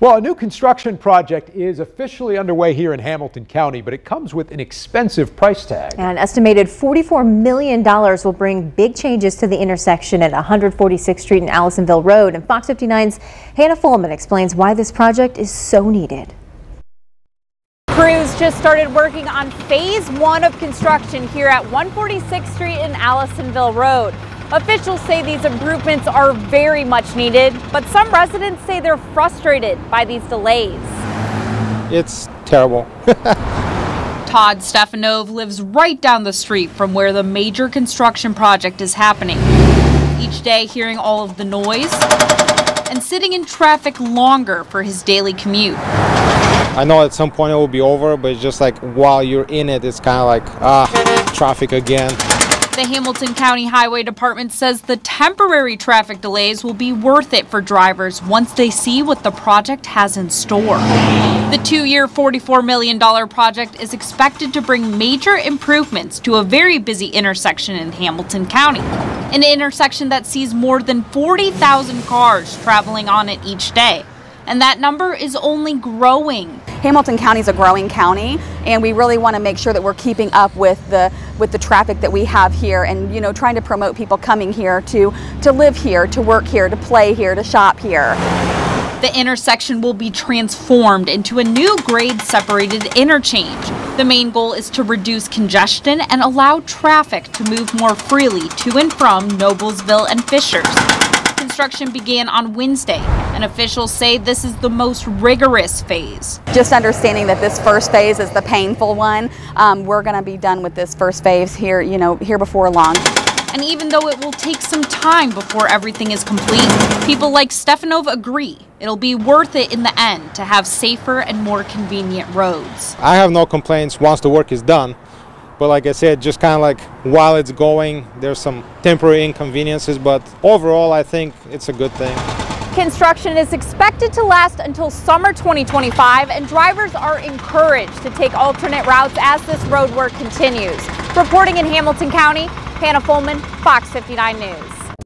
Well, a new construction project is officially underway here in Hamilton County, but it comes with an expensive price tag. An estimated $44 million will bring big changes to the intersection at 146th Street and Allisonville Road. And Fox 59's Hannah Fullman explains why this project is so needed. Crews just started working on phase one of construction here at 146th Street and Allisonville Road. Officials say these improvements are very much needed, but some residents say they're frustrated by these delays. It's terrible. Todd Stefanov lives right down the street from where the major construction project is happening. Each day hearing all of the noise and sitting in traffic longer for his daily commute. I know at some point it will be over, but it's just like while you're in it, it's kind of like, ah, traffic again. The Hamilton County Highway Department says the temporary traffic delays will be worth it for drivers once they see what the project has in store. The two year, $44 million project is expected to bring major improvements to a very busy intersection in Hamilton County. An intersection that sees more than 40,000 cars traveling on it each day. And that number is only growing. Hamilton County is a growing county, and we really want to make sure that we're keeping up with the with the traffic that we have here, and you know, trying to promote people coming here to to live here, to work here, to play here, to shop here. The intersection will be transformed into a new grade separated interchange. The main goal is to reduce congestion and allow traffic to move more freely to and from Noblesville and Fishers construction began on Wednesday, and officials say this is the most rigorous phase. Just understanding that this first phase is the painful one, um, we're going to be done with this first phase here, you know, here before long. And even though it will take some time before everything is complete, people like Stefanov agree it'll be worth it in the end to have safer and more convenient roads. I have no complaints once the work is done. But like I said, just kind of like while it's going, there's some temporary inconveniences, but overall, I think it's a good thing. Construction is expected to last until summer 2025, and drivers are encouraged to take alternate routes as this road work continues. Reporting in Hamilton County, Hannah Fullman, Fox 59 News.